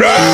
Right.